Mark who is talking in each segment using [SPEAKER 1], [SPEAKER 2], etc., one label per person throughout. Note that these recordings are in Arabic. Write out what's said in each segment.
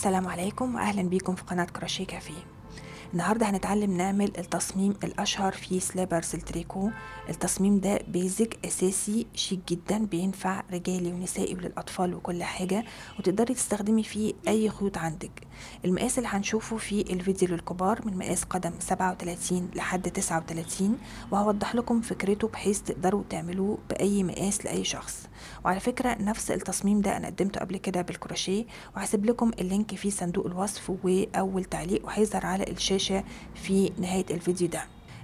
[SPEAKER 1] السلام عليكم واهلا بيكم في قناة كروشيه كافيه. النهاردة هنتعلم نعمل التصميم الأشهر في slippers التريكو التصميم ده basic أساسي شيك جدا بينفع رجالي ونسائي وللأطفال وكل حاجة وتقدري تستخدمي فيه أي خيوط عندك. المقاس اللي هنشوفه في الفيديو للكبار من مقاس قدم 37 لحد 39 وهوضح لكم فكرته بحيث تقدروا تعملوه بأي مقاس لأي شخص. وعلى فكرة نفس التصميم ده أنا قدمته قبل كده بالكروشيه وهسيب لكم ال link في صندوق الوصف وأول تعليق وهيظهر على الشاشة في نهاية الفيديو ده.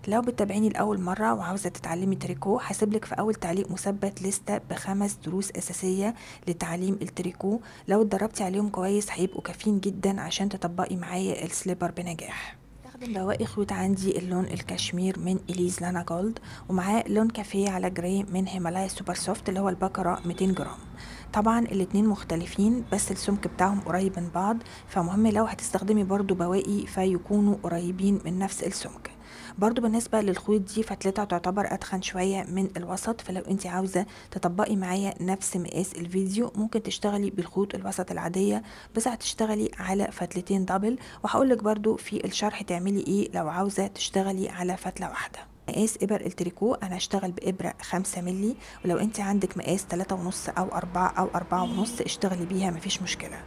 [SPEAKER 1] لو بتتابعيني لأول مرة وعاوزة تتعلمي تريكو هسيبلك في أول تعليق مثبت لستة بخمس دروس أساسية لتعليم التريكو. لو اتدربتي عليهم كويس هيبقوا كافيين جدا عشان تطبقي معايا السليبر بنجاح. بستخدم بواقي خيوط عندي اللون الكشمير من إليز لانا جولد ومعاه لون كافيه على gray من هيمالايا سوبر سوفت اللي هو البكرة 200 جرام. طبعا الاتنين مختلفين بس السمك بتاعهم قريب من بعض فمهم لو هتستخدمي برضو بواقي فيكونوا قريبين من نفس السمك. برضو بالنسبة للخيوط دي فتلتها تعتبر أتخن شوية من الوسط فلو انت عاوزة تطبقي معايا نفس مقاس الفيديو ممكن تشتغلي بالخيوط الوسط العادية بس هتشتغلي على فتلتين double وهقولك برضو في الشرح تعملي إيه لو عاوزة تشتغلي على فتلة واحدة. مقاس إبر التريكو أنا هشتغل بإبرة خمسة ملي ولو أنت عندك مقاس تلاتة ونص أو أربعة أو أربعة ونص اشتغلي بيها مفيش مشكلة.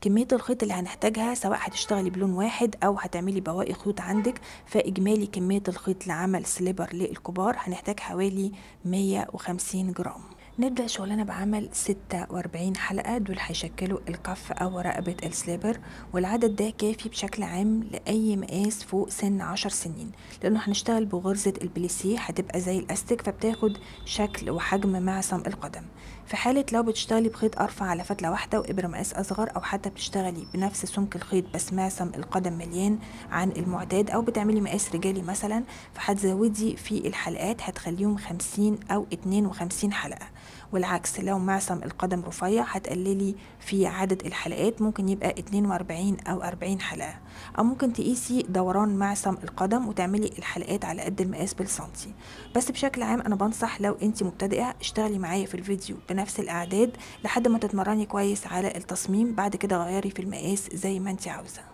[SPEAKER 1] كمية الخيط اللي هنحتاجها سواء هتشتغلي بلون واحد أو هتعملي بواقي خيوط عندك فإجمالي كمية الخيط لعمل سليبر للكبار هنحتاج حوالي 150 جرام. نبدأ شغلنا بعمل 46 حلقة دول هيشكلوا الكف أو رقبة السليبر والعدد ده كافي بشكل عام لأي مقاس فوق سن 10 سنين لأنه هنشتغل بغرزة البليسيه هتبقى زي الأستك فبتاخد شكل وحجم معصم القدم. في حالة لو بتشتغلي بخيط أرفع على فتلة واحدة وإبرة مقاس أصغر أو حتى بتشتغلي بنفس سمك الخيط بس معصم القدم مليان عن المعتاد أو بتعملي مقاس رجالي مثلا فهتزودي في الحلقات هتخليهم 50 أو 52 حلقة. والعكس لو معصم القدم رفيع هتقللي في عدد الحلقات ممكن يبقى 42 أو 40 حلقة. أو ممكن تقيسي دوران معصم القدم وتعملي الحلقات على قد المقاس بالسنتي. بس بشكل عام أنا بنصح لو أنت مبتدئة اشتغلي معايا في الفيديو بنفس الأعداد لحد ما تتمرني كويس على التصميم بعد كده غيري في المقاس زي ما أنت عاوزة.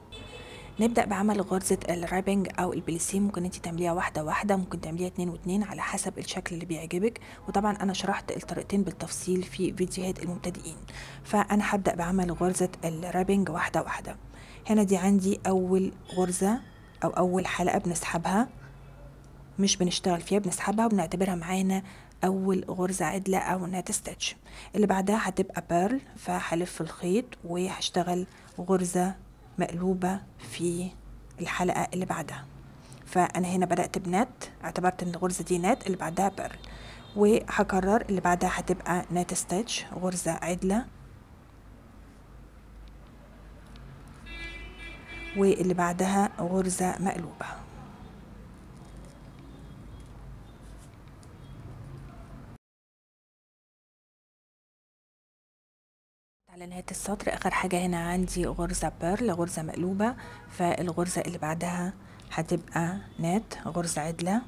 [SPEAKER 1] نبدأ بعمل غرزة الرابنج أو البليسيه ممكن انت تعمليها واحدة واحدة ممكن تعمليها اتنين واتنين على حسب الشكل اللي بيعجبك. وطبعا أنا شرحت الطريقتين بالتفصيل في فيديوهات المبتدئين. فأنا هبدأ بعمل غرزة ال ribbing واحدة واحدة. هنا دي عندي أول غرزة أو أول حلقة بنسحبها. مش بنشتغل فيها بنسحبها وبنعتبرها معانا أول غرزة عدلة أو knit stitch اللي بعدها هتبقى purl فهلف الخيط وهشتغل غرزة مقلوبة في الحلقة اللي بعدها. فأنا هنا بدأت ب knit اعتبرت إن الغرزة دي knit اللي بعدها purl وهكرر اللي بعدها هتبقى نات ستيتش غرزة عدلة. واللي بعدها غرزة مقلوبة. على نهاية السطر. آخر حاجة هنا عندي غرزة بيرل غرزة مقلوبة. فالغرزة اللي بعدها هتبقى نات غرزة عدلة.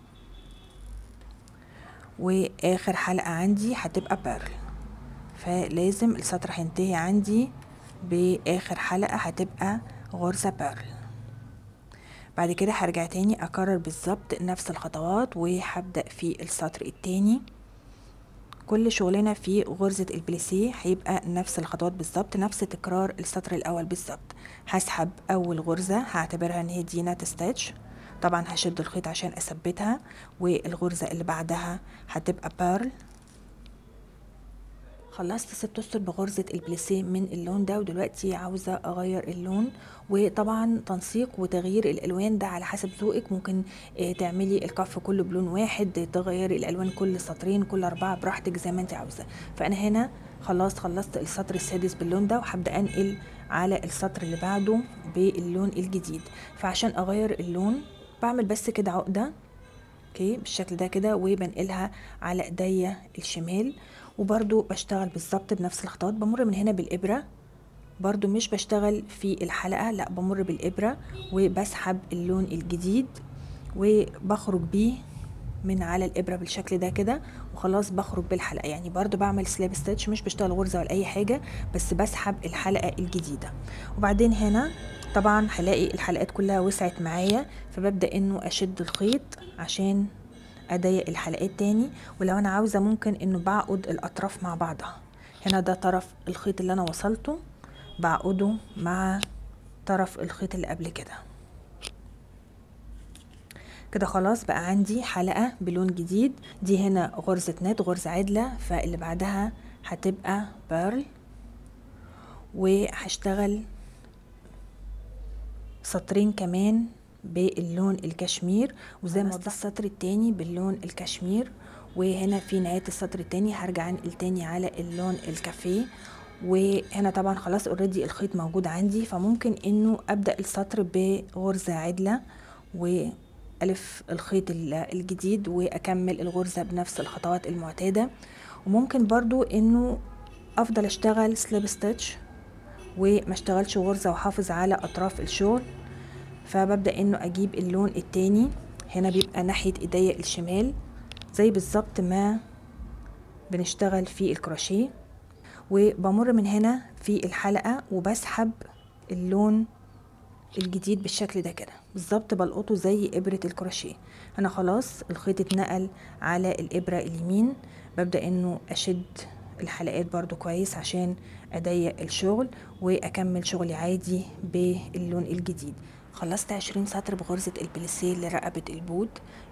[SPEAKER 1] وآخر حلقة عندي هتبقى بيرل. فلازم السطر هينتهي عندي بآخر حلقة هتبقى غرزة بيرل. بعد كده هرجع تاني أكرر بالظبط نفس الخطوات وهبدأ في السطر التاني. كل شغلنا في غرزة البليسيه هيبقى نفس الخطوات بالظبط نفس تكرار السطر الأول بالظبط. هسحب أول غرزة هعتبرها إن هي دي knit stitch طبعا هشد الخيط عشان أثبتها والغرزة اللي بعدها هتبقى purl خلصت ست اسطر بغرزة البليسيه من اللون ده ودلوقتي عاوزة أغير اللون. وطبعا تنسيق وتغيير الألوان ده على حسب ذوقك. ممكن آه تعملي الكف كله بلون واحد تغيري الألوان كل سطرين كل أربعة براحتك زي ما انت عاوزة. فأنا هنا خلاص خلصت السطر السادس باللون ده وهبدأ أنقل على السطر اللي بعده باللون الجديد. فعشان أغير اللون بعمل بس كده عقدة أوكي بالشكل ده كده وبنقلها على إيديا الشمال. وبرضو بشتغل بالظبط بنفس الخطوات. بمر من هنا بالإبرة. برضو مش بشتغل في الحلقة لا بمر بالإبرة وبسحب اللون الجديد وبخرج بيه من على الإبرة بالشكل ده كده وخلاص بخرج بالحلقة. يعني برضو بعمل سلاب ستيتش مش بشتغل غرزة ولا أي حاجة بس بسحب الحلقة الجديدة. وبعدين هنا طبعا هلاقي الحلقات كلها وسعت معايا فببدأ إنه أشد الخيط عشان اضيق الحلقات تاني ولو أنا عاوزة ممكن إنه بعقد الأطراف مع بعضها. هنا ده طرف الخيط اللي أنا وصلته بعقده مع طرف الخيط اللي قبل كده. كده خلاص بقى عندي حلقة بلون جديد. دي هنا غرزة knit غرزة عدلة فاللي بعدها هتبقى purl. وهشتغل سطرين كمان باللون الكشمير وزي ما السطر التاني باللون الكشمير وهنا في نهاية السطر التاني هرجع أنقل تاني على اللون الكافيه. وهنا طبعا خلاص already الخيط موجود عندي فممكن إنه أبدأ السطر بغرزة عدلة وألف الخيط الجديد وأكمل الغرزة بنفس الخطوات المعتادة. وممكن برضو إنه أفضل أشتغل slip stitch وما أشتغلش غرزة وأحافظ على أطراف الشغل. فببدأ إنه أجيب اللون التاني. هنا بيبقى ناحية إيديا الشمال زي بالظبط ما بنشتغل في الكروشيه. وبمر من هنا في الحلقة وبسحب اللون الجديد بالشكل ده كده. بالظبط بلقطه زي إبرة الكروشيه. أنا خلاص الخيط اتنقل على الإبرة اليمين. ببدأ إنه أشد الحلقات برضو كويس عشان أضيق الشغل وأكمل شغلي عادي باللون الجديد. خلصت عشرين سطر بغرزة البليسيه لرقبة البود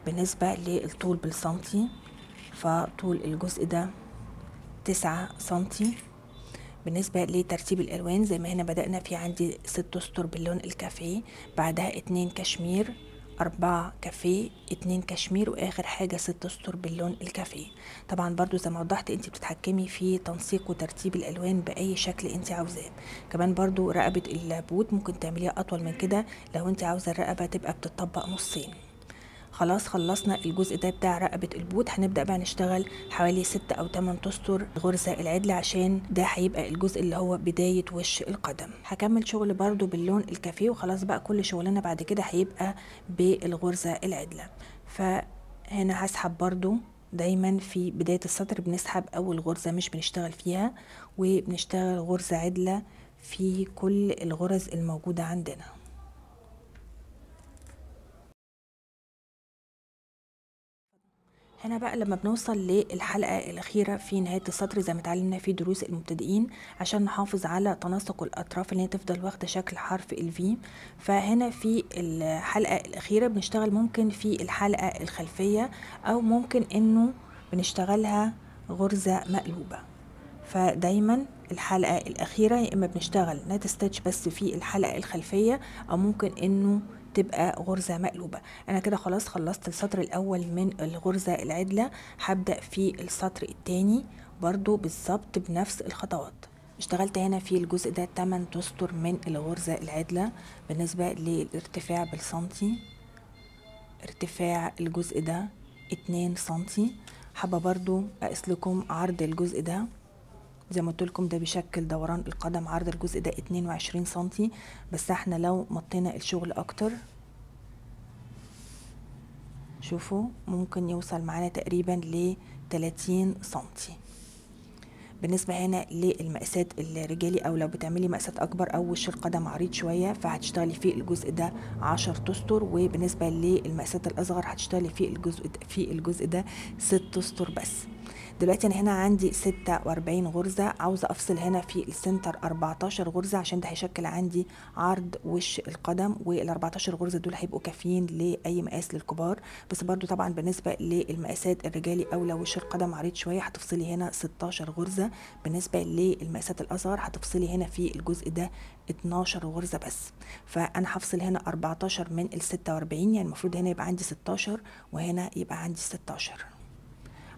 [SPEAKER 1] بالنسبة للطول بالسنتي. فطول الجزء ده تسعة سنتي. بالنسبة لترتيب الألوان زي ما هنا بدأنا في عندي ست أسطر باللون الكافيه بعدها اتنين كشمير. أربعة كافيه اتنين كشمير وآخر حاجة ست أسطر باللون الكافيه. طبعا برضو زي ما وضحت انت بتتحكمي في تنسيق وترتيب الألوان بأي شكل انت عاوزاه. كمان برضو رقبة البوت ممكن تعمليها أطول من كده لو انت عاوزة الرقبة تبقى بتطبق نصين. خلاص خلصنا الجزء ده بتاع رقبة البوت. هنبدأ بقى نشتغل حوالي ستة أو تمن تستر غرزة العدل عشان ده هيبقى الجزء اللي هو بداية وش القدم. هكمل شغل برضو باللون الكافيه وخلاص بقى كل شغلنا بعد كده هيبقى بالغرزة العدلة فهنا هسحب برضو دايما في بداية السطر بنسحب أول غرزة مش بنشتغل فيها وبنشتغل غرزة عدلة في كل الغرز الموجودة عندنا. هنا بقى لما بنوصل للحلقة الأخيرة في نهاية السطر زي ما اتعلمنا في دروس المبتدئين عشان نحافظ على تناسق الأطراف اللي هي تفضل واخدة شكل حرف ال V فهنا في الحلقة الأخيرة بنشتغل ممكن في الحلقة الخلفية أو ممكن إنه بنشتغلها غرزة مقلوبة. فدايما الحلقة الأخيرة يا إما بنشتغل knit stitch بس في الحلقة الخلفية أو ممكن إنه تبقى غرزة مقلوبة. أنا كده خلاص خلصت السطر الأول من الغرزة العدلة هبدأ في السطر التاني برضو بالظبط بنفس الخطوات. اشتغلت هنا في الجزء ده 8 تستر من الغرزة العدلة بالنسبة للارتفاع بالسنتي. ارتفاع الجزء ده 2 سنتي. حابة برضو أقيس لكم عرض الجزء ده. زي ما قلت لكم ده بيشكل دوران القدم عرض الجزء ده 22 سنتي بس إحنا لو مطينا الشغل أكتر شوفوا ممكن يوصل معانا تقريبا ل 30 سنتي. بالنسبة هنا للمقاسات الرجالي أو لو بتعملي مقاسات أكبر أو وش القدم عريض شوية فهتشتغلي في الجزء ده عشر تستر وبالنسبة للمقاسات الأصغر هتشتغلي في الجزء في الجزء ده ست تستر بس. دلوقتي أنا هنا عندي 46 غرزة عاوزة أفصل هنا في السنتر 14 غرزة عشان ده هيشكل عندي عرض وش القدم وال 14 غرزة دول هيبقوا كافيين لأي مقاس للكبار. بس برضو طبعا بالنسبة للمقاسات الرجالي أو لو وش القدم عريض شوية هتفصلي هنا 16 غرزة. بالنسبة للمقاسات الأصغر هتفصلي هنا في الجزء ده 12 غرزة بس. فأنا هفصل هنا 14 من ال 46 يعني المفروض هنا يبقى عندي 16 وهنا يبقى عندي 16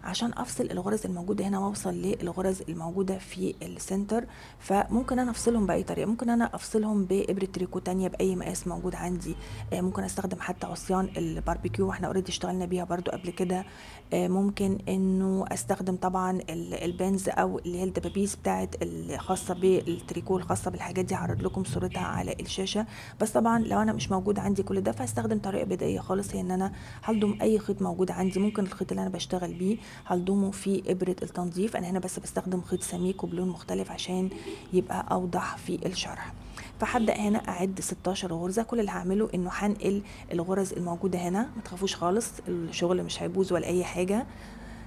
[SPEAKER 1] عشان افصل الغرز الموجوده هنا واوصل للغرز الموجودة في السنتر. فممكن أنا افصلهم بأي طريقة. ممكن أنا افصلهم بإبرة تريكو تانية بأي مقاس موجود عندي. ممكن استخدم حتى عصيان الباربيكيو وإحنا already اشتغلنا بيها برضو قبل كده. ممكن إنه أستخدم طبعا ال pins أو اللي هي الدبابيس بتاعت الخاصه بالتريكو الخاصة بالحاجات دي هعرض لكم صورتها على الشاشة. بس طبعا لو أنا مش موجود عندي كل ده فهستخدم طريقة بدائية خالص هي إن أنا هلضم أي خيط موجود عندي. ممكن الخيط اللي أنا بشتغل بيه هلضمه في إبرة التنظيف. أنا هنا بس بستخدم خيط سميك وبلون مختلف عشان يبقى أوضح في الشرح. فهبدا هنا أعد 16 غرزة. كل اللي هعمله إنه هنقل الغرز الموجودة هنا. ما تخافوش خالص الشغل مش هيبوظ ولا أي حاجة.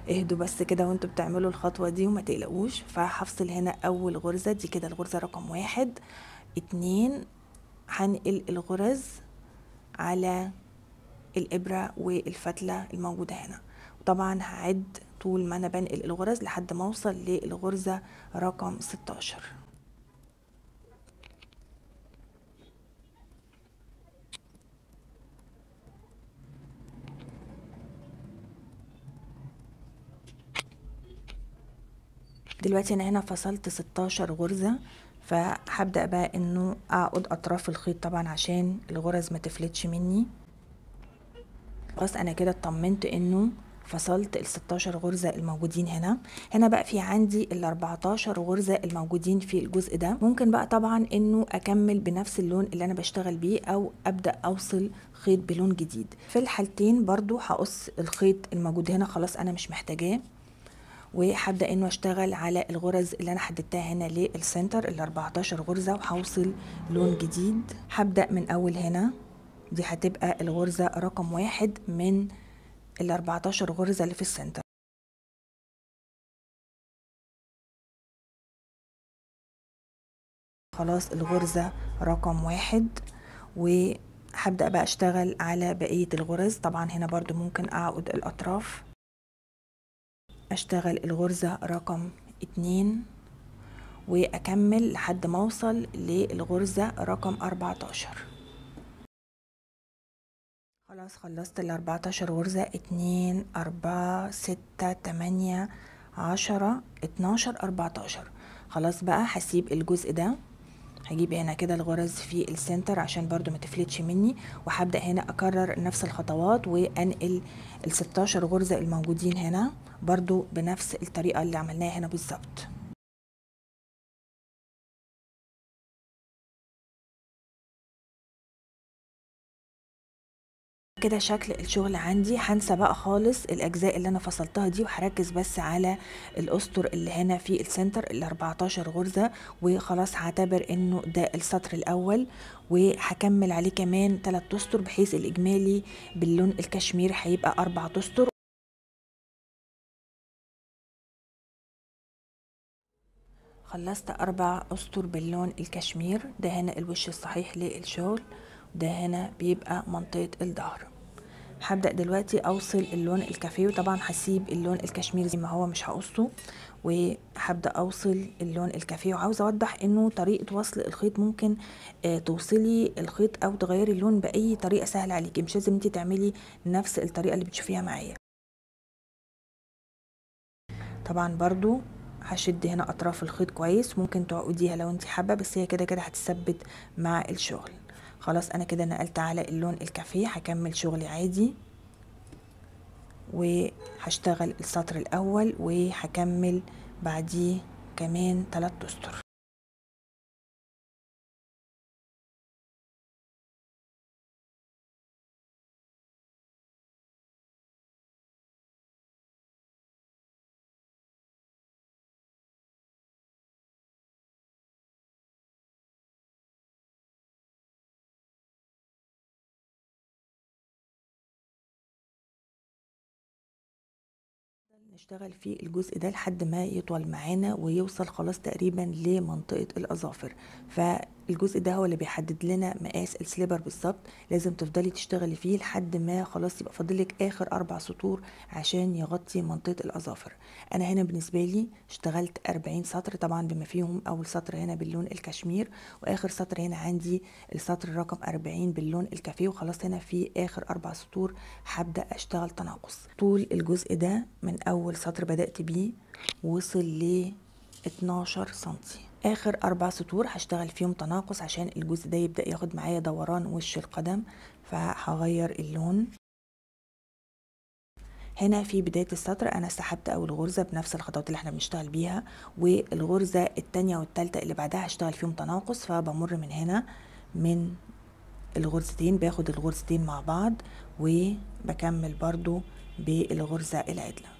[SPEAKER 1] اهدوا بس كده وانتوا بتعملوا الخطوة دي وما تقلقوش. فهفصل هنا أول غرزة دي كده الغرزة رقم واحد. اتنين هنقل الغرز على الإبرة والفتلة الموجودة هنا. طبعا هعد طول ما أنا بنقل الغرز لحد ما أوصل للغرزة رقم 16 دلوقتي أنا هنا فصلت 16 غرزة فهبدأ بقى إنه اعقد أطراف الخيط طبعا عشان الغرز ما تفلتش مني. خلاص أنا كده اطمنت إنه فصلت ال 16 غرزة الموجودين هنا. هنا بقى في عندي ال 14 غرزة الموجودين في الجزء ده. ممكن بقى طبعا إنه أكمل بنفس اللون اللي أنا بشتغل بيه أو أبدأ أوصل خيط بلون جديد. في الحالتين برضو هقص الخيط الموجود هنا خلاص أنا مش محتاجاه. وهبدا إنه أشتغل على الغرز اللي أنا حددتها هنا للسنتر ال 14 غرزة وهوصل لون جديد. هبدأ من أول هنا. دي هتبقى الغرزة رقم واحد من ال 14 غرزة اللي في السنتر خلاص الغرزة رقم واحد. وهبدأ بقى أشتغل على بقية الغرز. طبعا هنا برضو ممكن اعقد الأطراف. أشتغل الغرزة رقم اتنين وأكمل لحد ما أوصل للغرزة رقم أربعتاشر. خلاص خلصت الاربعتاشر غرزة اتنين أربعة ستة تمانية عشرة اتناشر أربعتاشر. خلاص بقى هسيب الجزء ده. هجيب هنا كده الغرز في السنتر عشان برضو ما تفلتش مني وهبدأ هنا أكرر نفس الخطوات وأنقل ال 16 غرزة الموجودين هنا برضو بنفس الطريقة اللي عملناها هنا بالظبط. كده شكل الشغل عندي هنسى بقى خالص الأجزاء اللي أنا فصلتها دي وهركز بس على الأسطر اللي هنا في السنتر ال 14 غرزة وخلاص هعتبر إنه ده السطر الأول وهكمل عليه كمان 3 أسطر بحيث الإجمالي باللون الكشمير هيبقى 4 أسطر. خلصت أربع أسطر باللون الكشمير ده هنا الوش الصحيح للشغل ده هنا بيبقى منطقة الظهر. هبدأ دلوقتي أوصل اللون الكافيه وطبعا هسيب اللون الكشمير زي ما هو مش هقصه وهبدأ أوصل اللون الكافيه. وعاوزة أوضح إنه طريقة وصل الخيط ممكن آه توصلي الخيط أو تغيري اللون بأي طريقة سهلة عليكي. مش لازم انت تعملي نفس الطريقة اللي بتشوفيها معايا. طبعا برضو هشد هنا أطراف الخيط كويس ممكن تعقديها لو انت حابة بس هي كده كده هتثبت مع الشغل. خلاص أنا كده نقلت على اللون الكافيه هكمل شغلي عادي. وهشتغل السطر الأول وهكمل بعديه كمان 3 أسطر. نشتغل في الجزء ده لحد ما يطول معانا ويوصل خلاص تقريبا لمنطقة الأظافر. فالجزء ده هو اللي بيحدد لنا مقاس السليبر بالظبط. لازم تفضلي تشتغلي فيه لحد ما خلاص يبقى فاضلك آخر أربع سطور عشان يغطي منطقة الأظافر. أنا هنا بالنسبة لي اشتغلت 40 سطر طبعا بما فيهم أول سطر هنا باللون الكشمير وآخر سطر هنا عندي السطر رقم 40 باللون الكافيه وخلاص هنا في آخر أربع سطور هبدأ أشتغل تناقص. طول الجزء ده من أول سطر بدأت بيه وصل ل 12 سنتي. آخر أربع سطور هشتغل فيهم تناقص عشان الجزء ده يبدأ ياخد معايا دوران وش القدم فهغير اللون. هنا في بداية السطر أنا سحبت أول غرزة بنفس الخطوات اللي إحنا بنشتغل بيها والغرزة التانية والتالتة اللي بعدها هشتغل فيهم تناقص فبمر من هنا من الغرزتين باخد الغرزتين مع بعض وبكمل برضو بالغرزة العدلة.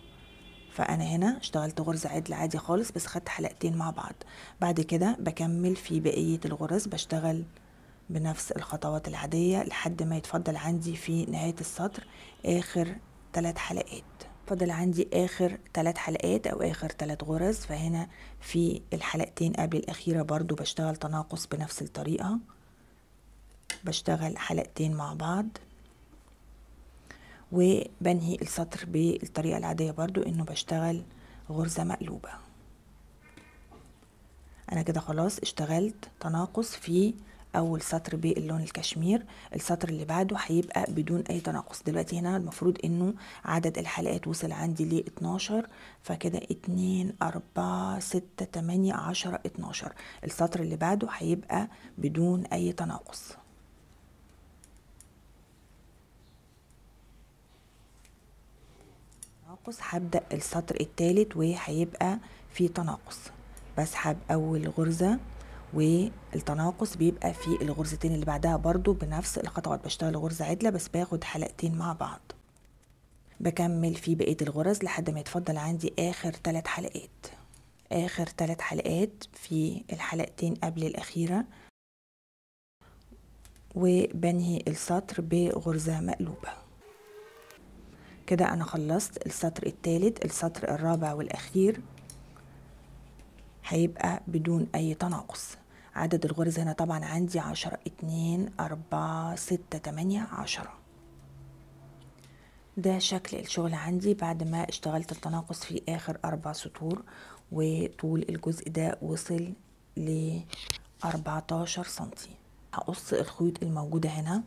[SPEAKER 1] فأنا هنا اشتغلت غرزة عدل عادي خالص بس خدت حلقتين مع بعض. بعد كده بكمل في بقية الغرز بشتغل بنفس الخطوات العادية لحد ما يتفضل عندي في نهاية السطر آخر ثلاث حلقات. فضل عندي آخر ثلاث حلقات أو آخر ثلاث غرز فهنا في الحلقتين قبل الأخيرة برضو بشتغل تناقص بنفس الطريقة. بشتغل حلقتين مع بعض. وبنهي السطر بالطريقة العادية برضو إنه بشتغل غرزة مقلوبة. أنا كده خلاص اشتغلت تناقص في أول سطر باللون الكشمير. السطر اللي بعده هيبقى بدون أي تناقص. دلوقتي هنا المفروض إنه عدد الحلقات وصل عندي ل 12 فكده 2 4 6 8 10 12 السطر اللي بعده هيبقى بدون أي تناقص. تناقص هبدأ السطر التالت وهيبقى في تناقص. بسحب أول غرزة والتناقص بيبقى في الغرزتين اللي بعدها برضو بنفس الخطوات. بشتغل غرزة عدلة بس باخد حلقتين مع بعض. بكمل في بقية الغرز لحد ما يتفضل عندي آخر ثلاث حلقات. آخر ثلاث حلقات في الحلقتين قبل الأخيرة. وبنهي السطر بغرزة مقلوبة. كده أنا خلصت السطر الثالث السطر الرابع والأخير. هيبقى بدون أي تناقص. عدد الغرز هنا طبعا عندي عشرة اتنين أربعة ستة تمانية عشرة. ده شكل الشغل عندي بعد ما اشتغلت التناقص في آخر أربع سطور وطول الجزء ده وصل ل 14 سنتي. هقص الخيوط الموجودة هنا.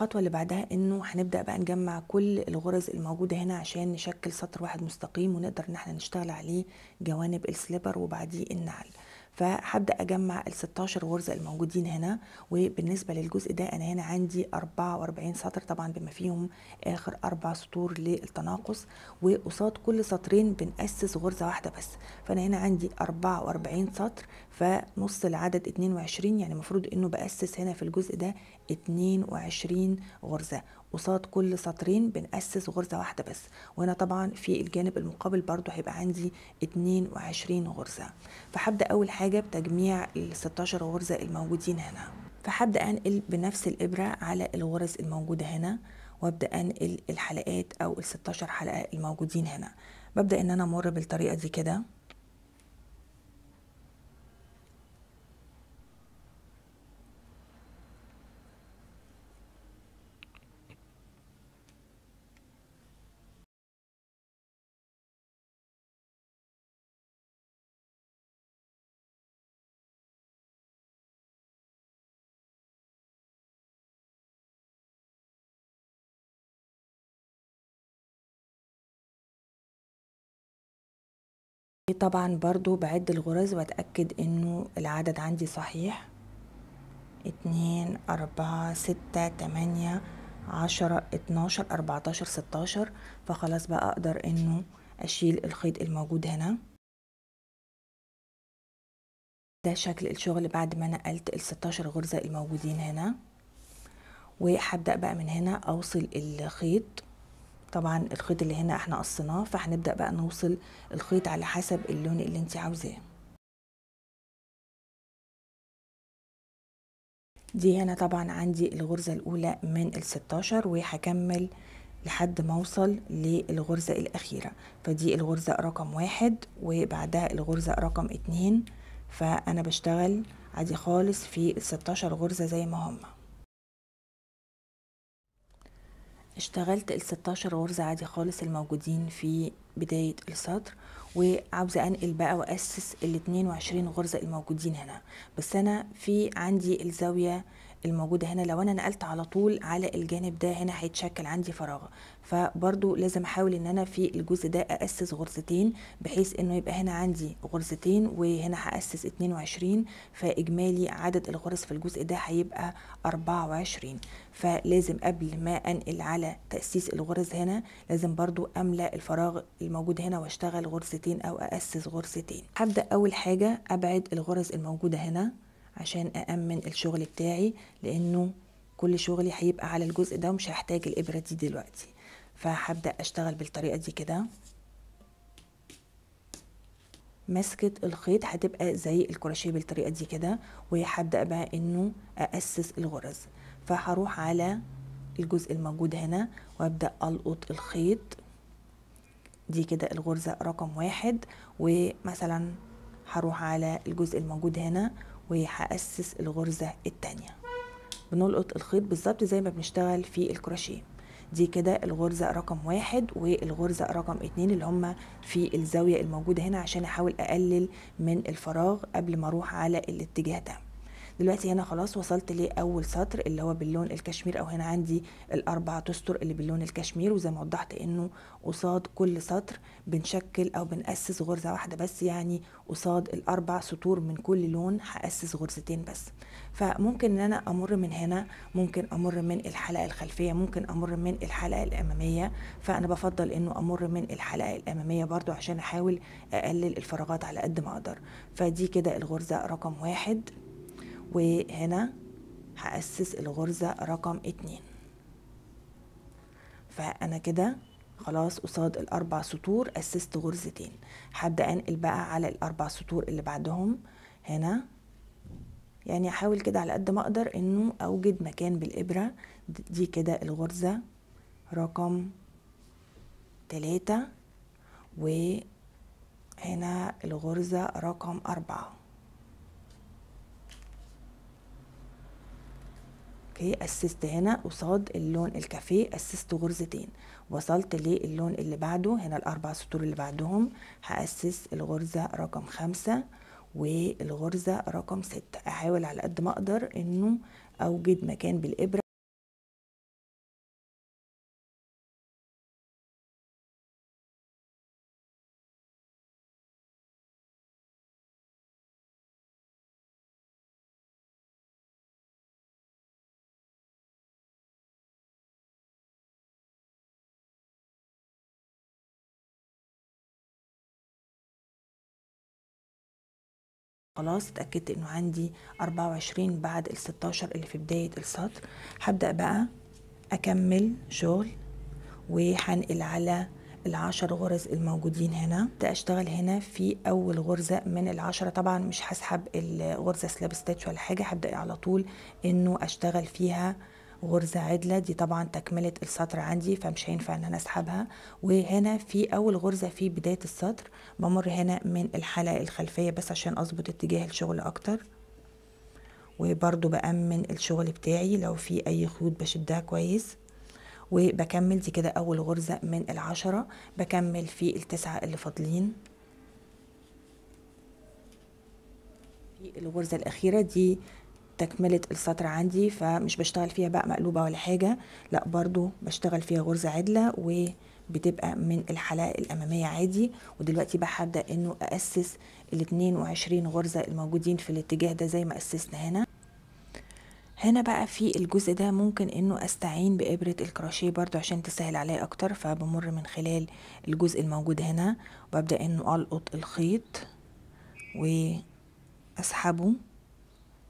[SPEAKER 1] الخطوة اللي بعدها إنه هنبدأ بقى نجمع كل الغرز الموجودة هنا عشان نشكل سطر واحد مستقيم ونقدر إن إحنا نشتغل عليه جوانب السليبر وبعديه النعل. فهبدأ أجمع ال 16 غرزة الموجودين هنا وبالنسبة للجزء ده أنا هنا عندي 44 سطر طبعا بما فيهم آخر أربع سطور للتناقص وقصاد كل سطرين بنأسس غرزة واحدة بس. فأنا هنا عندي 44 سطر فنص العدد 22 يعني المفروض إنه بأسس هنا في الجزء ده 22 غرزة. قصاد كل سطرين بنأسس غرزة واحدة بس. وهنا طبعا في الجانب المقابل برضو هيبقى عندي 22 غرزة. فهبدأ أول حاجة بتجميع ال 16 غرزة الموجودين هنا. فهبدأ أنقل بنفس الإبرة على الغرز الموجودة هنا وأبدأ أنقل الحلقات أو ال 16 حلقة الموجودين هنا. ببدأ إن أنا أمر بالطريقة دي كده. طبعا برضو بعد الغرز وأتأكد إنه العدد عندي صحيح. اتنين أربعة ستة تمانية عشرة اتناشر أربعتاشر ستاشر. فخلاص بقى أقدر إنه أشيل الخيط الموجود هنا. ده شكل الشغل بعد ما نقلت ال 16 غرزة الموجودين هنا. وهبدأ بقى من هنا أوصل الخيط. طبعا الخيط اللي هنا إحنا قصيناه فهنبدأ بقى نوصل الخيط على حسب اللون اللي انت عاوزاه. دي هنا طبعا عندي الغرزة الأولى من الستاشر وهكمل لحد ما أوصل للغرزة الأخيرة. فدي الغرزة رقم واحد وبعدها الغرزة رقم اتنين. فأنا بشتغل عادي خالص في الستاشر غرزة زي ما هما. اشتغلت ال 16 غرزة عادي خالص الموجودين في بداية السطر وعاوزة أنقل بقى وأسس ال 22 غرزة الموجودين هنا. بس أنا في عندي الزاوية الموجودة هنا لو أنا نقلت على طول على الجانب ده هنا هيتشكل عندي فراغ. فبرضو لازم أحاول إن أنا في الجزء ده اسس غرزتين بحيث إنه يبقى هنا عندي غرزتين وهنا هأسس 22 فإجمالي عدد الغرز في الجزء ده هيبقى 24 فلازم قبل ما أنقل على تأسيس الغرز هنا لازم برضو أملأ الفراغ الموجود هنا وأشتغل غرزتين أو اسس غرزتين. هبدأ أول حاجة أبعد الغرز الموجودة هنا. عشان أأمن الشغل بتاعي لأنه كل شغلي هيبقى على الجزء ده ومش هحتاج الإبرة دي دلوقتي. فهبدأ أشتغل بالطريقة دي كده. مسكة الخيط هتبقى زي الكروشيه بالطريقة دي كده وهبدأ بقى إنه أأسس الغرز. فهروح على الجزء الموجود هنا وأبدأ ألقط الخيط. دي كده الغرزة رقم واحد. ومثلا هروح على الجزء الموجود هنا وهأسس الغرزة التانية. بنلقط الخيط بالظبط زي ما بنشتغل في الكروشيه. دي كده الغرزة رقم واحد والغرزة رقم اتنين اللي هما في الزاوية الموجودة هنا عشان أحاول أقلل من الفراغ قبل ما أروح على الاتجاه ده. دلوقتي هنا خلاص وصلت لأول سطر اللي هو باللون الكشمير أو هنا عندي الأربع تستر اللي باللون الكشمير وزي ما وضحت إنه قصاد كل سطر بنشكل أو بنأسس غرزة واحدة بس يعني قصاد الأربع سطور من كل لون هأسس غرزتين بس. فممكن إن أنا أمر من هنا ممكن أمر من الحلقة الخلفية ممكن أمر من الحلقة الأمامية. فأنا بفضل إنه أمر من الحلقة الأمامية برضو عشان أحاول أقلل الفراغات على قد ما أقدر. فدي كده الغرزة رقم واحد. وهنا هأسس الغرزة رقم اتنين. فأنا كده خلاص قصاد الأربع سطور أسست غرزتين. هبدأ أنقل بقى على الأربع سطور اللي بعدهم. هنا يعني أحاول كده على قد ما أقدر إنه أوجد مكان بالإبرة. دي كده الغرزة رقم تلاتة. وهنا الغرزة رقم أربعة. okay اسست هنا قصاد اللون الكافيه اسست غرزتين. وصلت للون اللي بعده هنا الأربع سطور اللي بعدهم. هاسس الغرزة رقم خمسة والغرزة رقم ستة. أحاول على قد ما أقدر إنه أوجد مكان بالإبرة. خلاص اتأكدت انه عندي 24 بعد ال 16 اللي في بداية السطر. هبدأ بقى أكمل شغل وهنقل على العشر غرز الموجودين هنا. ابدا أشتغل هنا في أول غرزة من العشرة. طبعا مش هسحب الغرزة سلاب ستيتش ولا حاجة هبدأ على طول إنه أشتغل فيها غرزة عدلة دي طبعا تكملة السطر عندي فمش هينفع إن أنا أسحبها. وهنا في أول غرزة في بداية السطر بمر هنا من الحلقة الخلفية بس عشان أظبط اتجاه الشغل أكتر. وبرضو بأمن الشغل بتاعي لو في أي خيوط بشدها كويس. وبكمل دي كده أول غرزة من العشرة. بكمل في التسعة اللي فاضلين. الغرزة الأخيرة دي تكملة السطر عندي فمش بشتغل فيها بقى مقلوبة ولا حاجة لأ برضو بشتغل فيها غرزة عدلة وبتبقى من الحلقة الأمامية عادي. ودلوقتي بقى هبدأ إنه أسس ال 22 غرزة الموجودين في الاتجاه ده زي ما أسسنا هنا. هنا بقى في الجزء ده ممكن إنه أستعين بإبرة الكروشيه برضو عشان تسهل عليا أكتر فبمر من خلال الجزء الموجود هنا. وأبدأ إنه ألقط الخيط وأسحبه.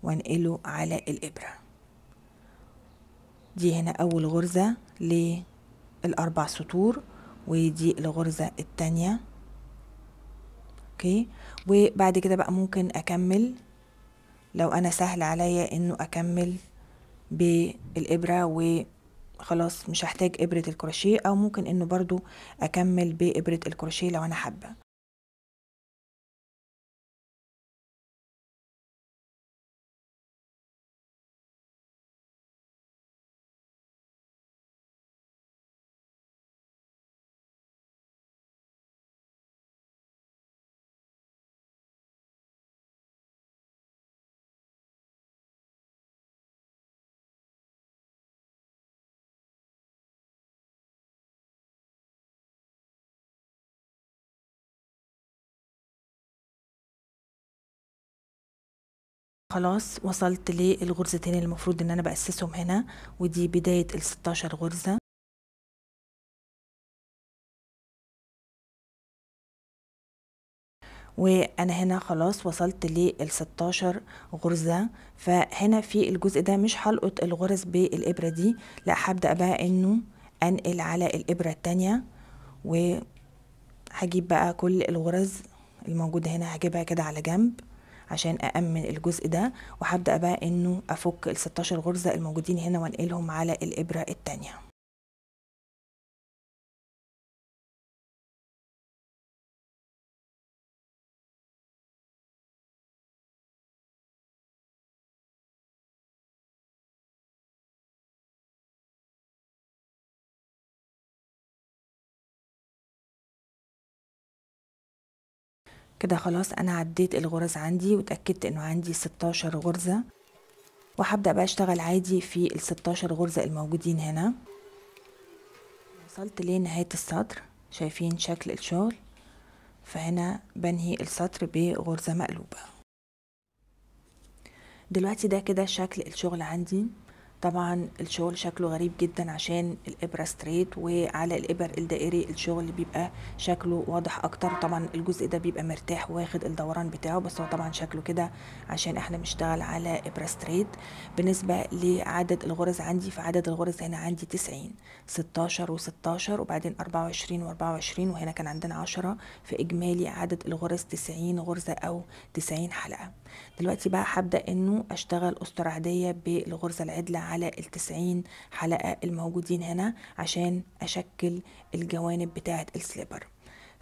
[SPEAKER 1] وانقله على الإبرة. دي هنا أول غرزة للأربع سطور ودي الغرزة التانية. okay؟ وبعد كده بقى ممكن أكمل. لو أنا سهل عليا إنه أكمل بالإبرة وخلاص مش هحتاج إبرة الكروشيه أو ممكن إنه برضو أكمل بإبرة الكروشيه لو أنا حابة. خلاص وصلت للغرزتين اللي المفروض إن أنا بأسسهم هنا ودي بداية ال 16 غرزة. وأنا هنا خلاص وصلت لل 16 غرزة. فهنا في الجزء ده مش هلقط الغرز بالإبرة دي لا هبدأ بقى إنه أنقل على الإبرة التانية. وهجيب بقى كل الغرز الموجودة هنا هجيبها كده على جنب. عشان أأمن الجزء ده وهبدأ بقى إنه أفك ال 16 غرزة الموجودين هنا وأنقلهم على الإبرة التانية. كده خلاص أنا عديت الغرز عندي واتأكدت إنه عندي 16 غرزة. وهبدأ بقى أشتغل عادي في ال 16 غرزة الموجودين هنا. وصلت لنهاية السطر شايفين شكل الشغل. فهنا بنهي السطر بغرزة مقلوبة. دلوقتي ده كده شكل الشغل عندي. طبعا الشغل شكله غريب جدا عشان الإبرة ستريت وعلى الإبر الدائري الشغل بيبقى شكله واضح أكتر. طبعا الجزء ده بيبقى مرتاح واخد الدوران بتاعه بس هو طبعا شكله كده عشان إحنا بنشتغل على إبرة ستريت. بالنسبة لعدد الغرز عندي فعدد الغرز هنا عندي 90 16 و16 وبعدين 24 و24 وهنا كان عندنا 10 فاجمالي عدد الغرز 90 غرزة أو 90 حلقة. دلوقتي بقى هبدأ إنه أشتغل اسطر عادية بالغرزة العدلة على التسعين حلقة الموجودين هنا عشان أشكل الجوانب بتاعة السليبر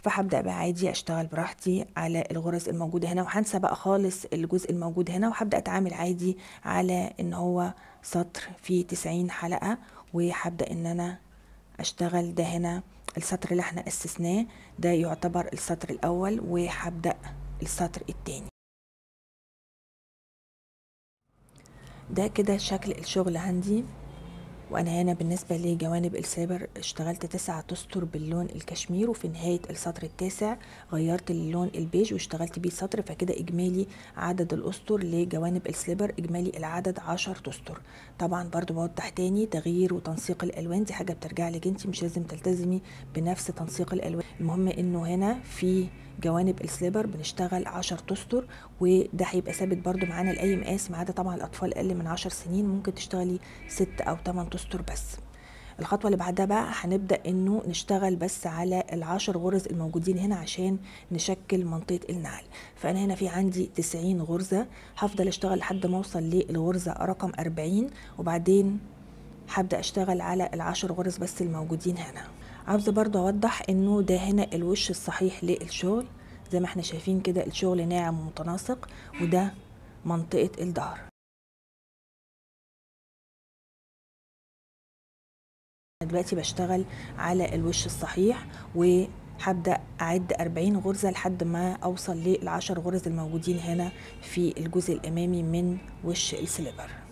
[SPEAKER 1] فهبدأ بقى عادي أشتغل براحتي على الغرز الموجودة هنا وهنسى بقى خالص الجزء الموجود هنا وهبدأ أتعامل عادي على إن هو سطر فيه تسعين حلقة وهبدأ إن أنا أشتغل ده هنا السطر اللي إحنا أسسناه ده يعتبر السطر الأول وهبدأ السطر التاني. ده كده شكل الشغل عندي. وأنا هنا بالنسبة لجوانب ال slipper اشتغلت تسعة أسطر باللون الكشمير وفي نهاية السطر التاسع غيرت اللون البيج واشتغلت بيه سطر فكده إجمالي عدد الأسطر لجوانب ال slipper إجمالي العدد عشر أسطر. طبعا برضو بوضح تاني تغيير وتنسيق الألوان دي حاجة بترجع لك انت مش لازم تلتزمي بنفس تنسيق الألوان. المهم إنه هنا في جوانب ال slipper بنشتغل 10 أسطر وده هيبقى ثابت برده معانا لاي مقاس ما عدا طبعا الأطفال أقل من 10 سنين ممكن تشتغلي 6 أو 8 تستر بس. الخطوة اللي بعدها بقى هنبدأ إنه نشتغل بس على العشر غرز الموجودين هنا عشان نشكل منطقة النعل. فأنا هنا في عندي 90 غرزة هفضل أشتغل لحد ما أوصل للغرزة رقم 40 وبعدين هبدأ أشتغل على العشر غرز بس الموجودين هنا. عاوزة برضه أوضح إنه ده هنا الوش الصحيح للشغل. زي ما إحنا شايفين كده الشغل ناعم ومتناسق وده منطقة الظهر دلوقتي بشتغل على الوش الصحيح وهبدأ أعد 40 غرزة لحد ما أوصل للعشر غرز الموجودين هنا في الجزء الأمامي من وش السليبر.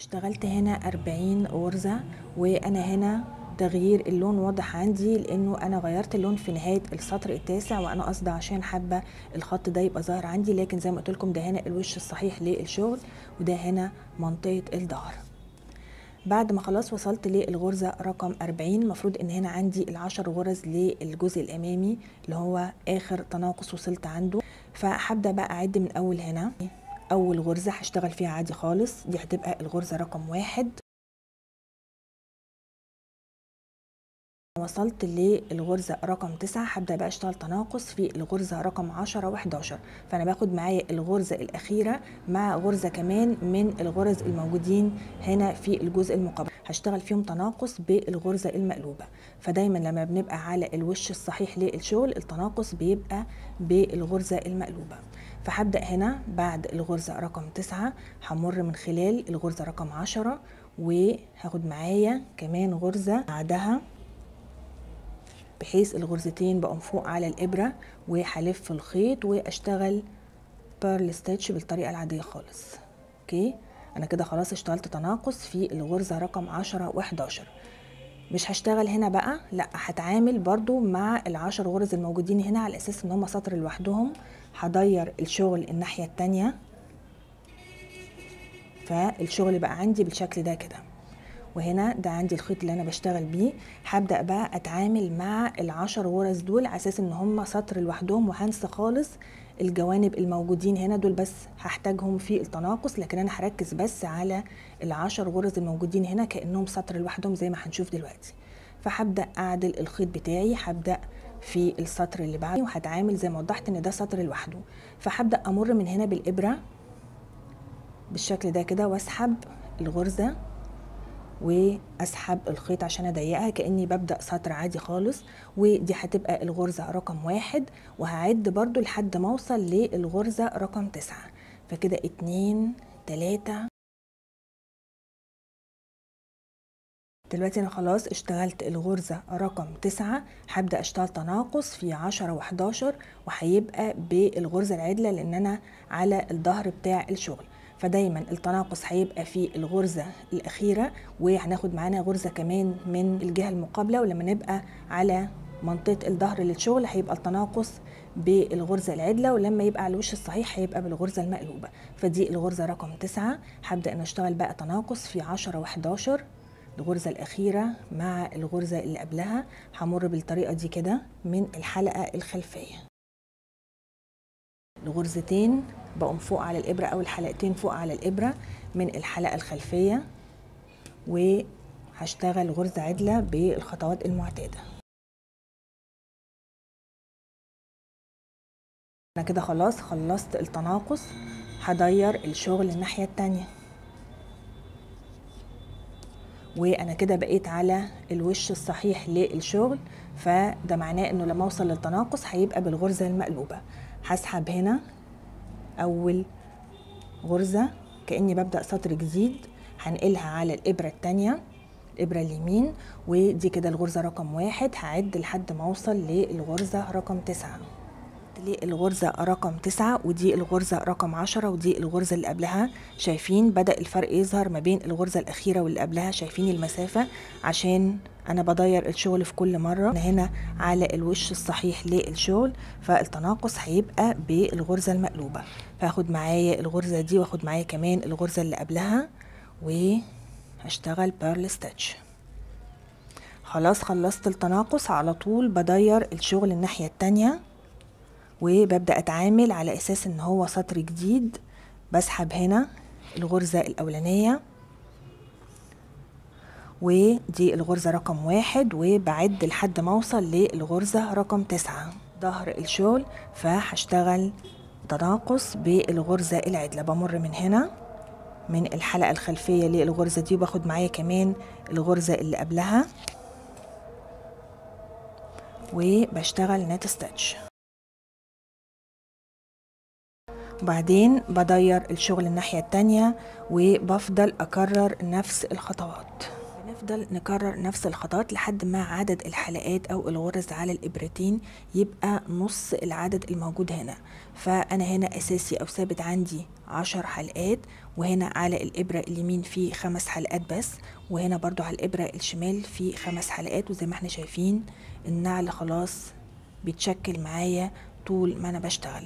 [SPEAKER 1] اشتغلت هنا 40 غرزة وأنا هنا تغيير اللون واضح عندي لأنه أنا غيرت اللون في نهاية السطر التاسع وأنا قصدي عشان حابة الخط ده يبقى ظاهر عندي لكن زي ما قلت لكم ده هنا الوش الصحيح للشغل وده هنا منطقة الظهر. بعد ما خلاص وصلت للغرزة رقم 40 المفروض إن هنا عندي العشر غرز للجزء الأمامي اللي هو آخر تناقص وصلت عنده. فهبدأ بقى أعد من اول هنا. أول غرزة هشتغل فيها عادي خالص. دي هتبقى الغرزة رقم واحد. وصلت للغرزة رقم تسعة. هبدأ بقى أشتغل تناقص في الغرزة رقم عشرة وحداشر. فأنا باخد معايا الغرزة الأخيرة مع غرزة كمان من الغرز الموجودين هنا في الجزء المقابل. هشتغل فيهم تناقص بالغرزة المقلوبة. فدايما لما بنبقى على الوش الصحيح للشغل التناقص بيبقى بالغرزة المقلوبة. فهبدأ هنا بعد الغرزة رقم تسعة. همر من خلال الغرزة رقم عشرة وهاخد معايا كمان غرزة بعدها بحيث الغرزتين بقوا فوق على الإبرة وهلف الخيط وأشتغل purl stitch بالطريقة العادية خالص. okay؟ أنا كده خلاص اشتغلت تناقص في الغرزة رقم عشرة وحداشر. مش هشتغل هنا بقى لأ هتعامل برضو مع العشر غرز الموجودين هنا على أساس إن هم سطر لوحدهم. هدير الشغل الناحية التانية. فالشغل بقى عندي بالشكل ده كده. وهنا ده عندي الخيط اللي أنا بشتغل بيه. هبدأ بقى أتعامل مع العشر غرز دول على أساس إن هم سطر لوحدهم وهنسى خالص الجوانب الموجودين هنا دول بس هحتاجهم في التناقص لكن أنا هركز بس على العشر غرز الموجودين هنا كأنهم سطر لوحدهم زي ما هنشوف دلوقتي. فهبدأ أعدل الخيط بتاعي هبدأ في السطر اللي بعده وهتعامل زي ما وضحت إن ده سطر لوحده. فهبدأ أمر من هنا بالإبرة بالشكل ده كده وأسحب الغرزة وأسحب الخيط عشان أضيقها كأني ببدأ سطر عادي خالص. ودي هتبقى الغرزة رقم واحد. وهعد برضو لحد ما أوصل للغرزة رقم تسعة. فكده اتنين تلاتة دلوقتي أنا خلاص اشتغلت الغرزة رقم تسعة هبدأ أشتغل تناقص في عشرة وحداشر وهيبقى بالغرزة العدلة لأن أنا على الظهر بتاع الشغل. فدايما التناقص هيبقى في الغرزة الأخيرة وهناخد معانا غرزة كمان من الجهة المقابلة ولما نبقى على منطقة الظهر للشغل هيبقى التناقص بالغرزة العدلة ولما يبقى على الوش الصحيح هيبقى بالغرزة المقلوبة. فدي الغرزة رقم تسعة هبدأ أن أشتغل بقى تناقص في عشرة وحداشر الغرزة الأخيرة مع الغرزة اللي قبلها. همر بالطريقة دي كده من الحلقة الخلفية. الغرزتين بقوم فوق على الإبرة أو الحلقتين فوق على الإبرة من الحلقة الخلفية. وهشتغل غرزة عدلة بالخطوات المعتادة. أنا كده خلاص خلصت التناقص. هدير الشغل الناحية التانية. وأنا كده بقيت على الوش الصحيح للشغل فده معناه انه لما اوصل للتناقص هيبقى بالغرزة المقلوبة. هسحب هنا اول غرزة كأني ببدأ سطر جديد هنقلها على الإبرة الثانية الابره اليمين ودي كده الغرزة رقم واحد هعد لحد ما اوصل للغرزة رقم تسعة. دي الغرزة رقم تسعة ودي الغرزة رقم عشرة ودي الغرزة اللي قبلها. شايفين بدأ الفرق يظهر ما بين الغرزة الأخيرة واللي قبلها. شايفين المسافة عشان أنا بضير الشغل في كل مرة. أنا هنا على الوش الصحيح للشغل فالتناقص هيبقى بالغرزة المقلوبة. فهاخد معايا الغرزة دي واخد معايا كمان الغرزة اللي قبلها وهشتغل بيرل ستاتش خلاص خلصت التناقص على طول بدير الشغل الناحية التانية. وببدأ أتعامل على أساس إن هو سطر جديد. بسحب هنا الغرزة الأولانية ودي الغرزة رقم واحد وبعد لحد ما أوصل للغرزة رقم تسعة. ظهر الشغل فهشتغل تناقص بالغرزة العدلة. بمر من هنا من الحلقة الخلفية للغرزة دي وباخد معايا كمان الغرزة اللي قبلها. وبشتغل نات ستاتش. وبعدين بدير الشغل الناحية التانية وبفضل أكرر نفس الخطوات. بنفضل نكرر نفس الخطوات لحد ما عدد الحلقات أو الغرز على الإبرتين يبقى نص العدد الموجود هنا. فأنا هنا أساسي أو ثابت عندي عشر حلقات وهنا على الإبرة اليمين في خمس حلقات بس وهنا برضو على الإبرة الشمال في خمس حلقات. وزي ما إحنا شايفين النعل خلاص بيتشكل معايا طول ما أنا بشتغل.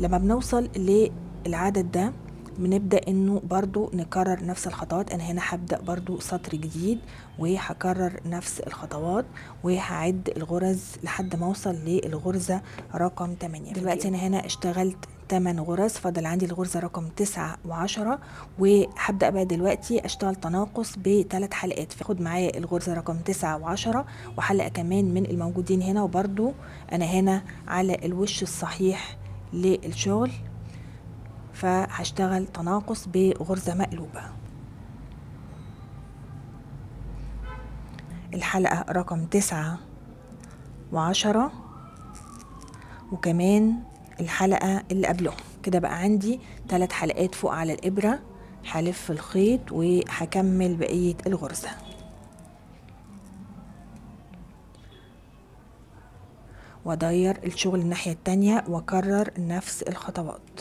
[SPEAKER 1] لما بنوصل للعدد ده بنبدأ إنه برضو نكرر نفس الخطوات. أنا هنا هبدأ برضو سطر جديد وهكرر نفس الخطوات وهعد الغرز لحد ما أوصل للغرزة رقم 8 دلوقتي أنا هنا اشتغلت 8 غرز فاضل عندي الغرزة رقم 9 و10 وهبدأ بقى دلوقتي أشتغل تناقص بثلاث حلقات. فاخد معايا الغرزة رقم 9 و10 وحلقة كمان من الموجودين هنا وبرضو أنا هنا على الوش الصحيح للشغل فهشتغل تناقص بغرزة مقلوبة. الحلقة رقم تسعة وعشرة وكمان الحلقة اللي قبلهم كده بقى عندي ثلاث حلقات فوق على الإبرة هلف الخيط وهكمل بقية الغرزة. وادير الشغل الناحية التانية وأكرر نفس الخطوات.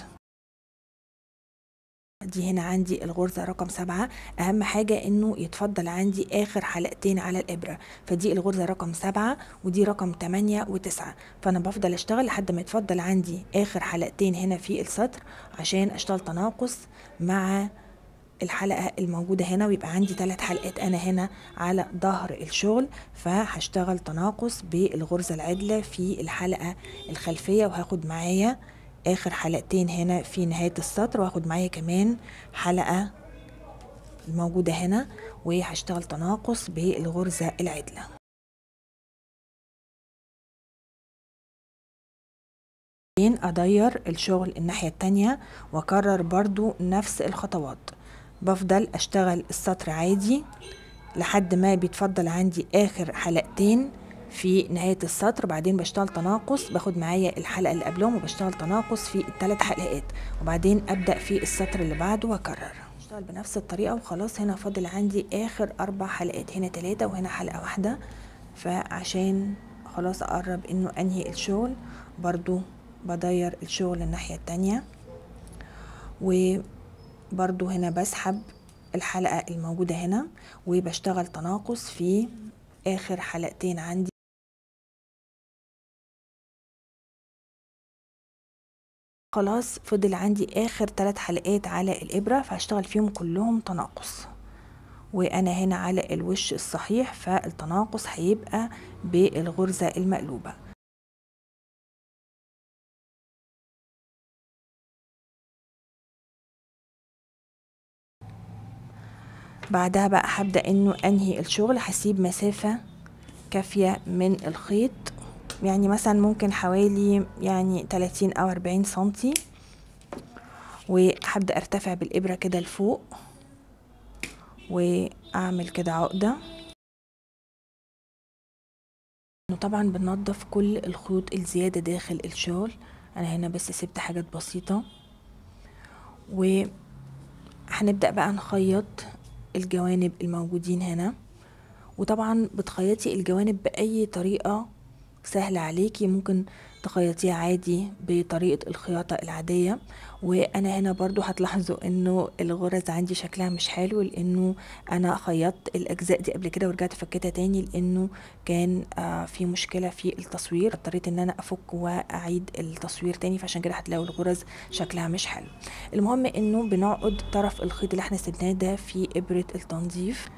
[SPEAKER 1] دي هنا عندي الغرزة رقم سبعة. أهم حاجة إنه يتفضل عندي آخر حلقتين على الإبرة. فدي الغرزة رقم سبعة ودي رقم تمانية وتسعة. فأنا بفضل أشتغل لحد ما يتفضل عندي آخر حلقتين هنا في السطر عشان أشتغل تناقص مع الحلقة الموجودة هنا ويبقى عندي ثلاث حلقات أنا هنا على ظهر الشغل فهشتغل تناقص بالغرزة العدلة في الحلقة الخلفية وهاخد معايا آخر حلقتين هنا في نهاية السطر واخد معايا كمان حلقة الموجودة هنا وهشتغل تناقص بالغرزة العدلة. أدير الشغل الناحية التانية وأكرر برضو نفس الخطوات. بفضل أشتغل السطر عادي لحد ما بيتفضل عندي آخر حلقتين في نهاية السطر. بعدين بشتغل تناقص باخد معايا الحلقة اللي قبلهم وبشتغل تناقص في الثلاث حلقات. وبعدين أبدأ في السطر اللي بعده وأكرر. اشتغل بنفس الطريقة وخلاص هنا فاضل عندي آخر أربع حلقات هنا ثلاثة وهنا حلقة واحدة. فعشان خلاص أقرب إنه أنهي الشغل برضو بدير الشغل الناحية التانية. وبرضو هنا بسحب الحلقة الموجودة هنا وبشتغل تناقص في آخر حلقتين عندي. خلاص فضل عندي آخر ثلاث حلقات على الإبرة فهشتغل فيهم كلهم تناقص. وأنا هنا على الوش الصحيح فالتناقص هيبقى بالغرزة المقلوبة. بعدها بقى هبدأ إنه أنهي الشغل هسيب مسافة كافية من الخيط. يعني مثلا ممكن حوالي يعني 30 أو 40 سنتي وهبدأ أرتفع بالإبرة كده لفوق وأعمل كده عقدة. طبعا بننضف كل الخيوط الزيادة داخل الشغل. أنا هنا بس سبت حاجات بسيطة. وهنبدأ بقى نخيط الجوانب الموجودين هنا. وطبعا بتخيطي الجوانب بأي طريقة سهلة عليكي. ممكن تخيطيها عادي بطريقة الخياطة العادية. وأنا هنا برضو هتلاحظوا إنه الغرز عندي شكلها مش حلو لأنه أنا خيطت الأجزاء دي قبل كده ورجعت فكيتها تاني لأنه كان آه في مشكلة في التصوير. اضطريت إن أنا أفك وأعيد التصوير تاني فعشان كده هتلاقوا الغرز شكلها مش حلو. المهم إنه بنعقد طرف الخيط اللي إحنا سبناه ده في إبرة التنظيف.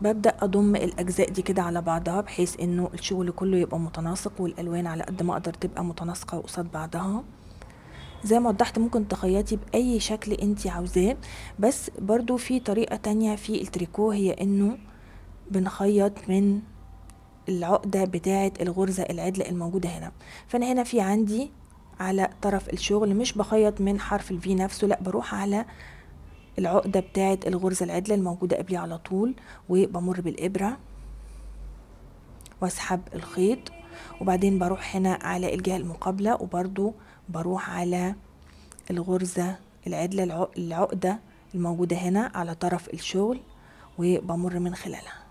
[SPEAKER 1] ببدأ أضم الأجزاء دي كده على بعضها بحيث إنه الشغل كله يبقى متناسق والألوان على قد ما أقدر تبقى متناسقة قصاد بعضها. زي ما وضحت ممكن تخيطي بأي شكل انت عاوزاه بس برضو في طريقة تانية في التريكو هي إنه بنخيط من العقدة بتاعة الغرزة العدلة الموجودة هنا. فأنا هنا في عندي على طرف الشغل مش بخيط من حرف ال V نفسه لأ بروح على العقدة بتاعة الغرزة العدلة الموجودة قبلي على طول وبمر بالإبرة واسحب الخيط. وبعدين بروح هنا على الجهة المقابلة وبرضو بروح على الغرزة العدلة العقدة الموجودة هنا على طرف الشغل وبمر من خلالها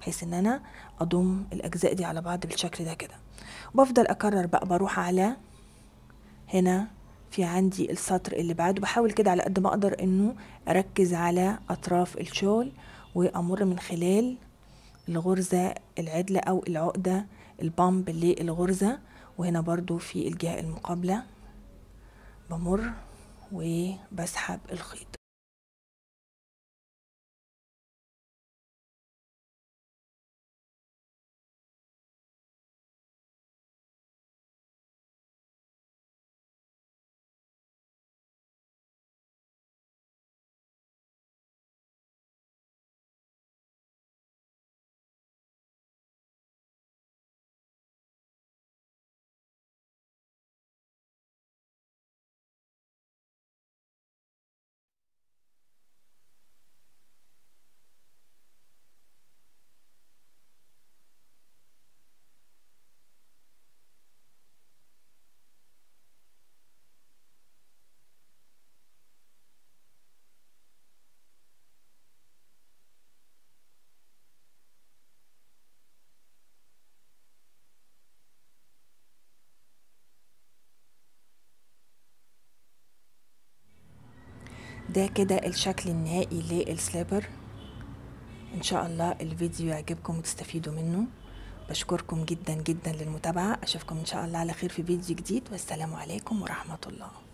[SPEAKER 1] بحيث إن أنا أضم الأجزاء دي على بعض بالشكل ده كده. وبفضل أكرر بقى بروح على هنا في عندي السطر اللي بعده. بحاول كده على قد ما أقدر إنه أركز على أطراف الشغل وأمر من خلال الغرزة العدلة أو العقدة البامب للغرزة. وهنا برضو في الجهة المقابلة بمر وبسحب الخيط. ده كده الشكل النهائي للسليبر. إن شاء الله الفيديو يعجبكم وتستفيدوا منه. بشكركم جدا جدا للمتابعة. أشوفكم إن شاء الله على خير في فيديو جديد. والسلام عليكم ورحمة الله.